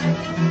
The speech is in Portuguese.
Música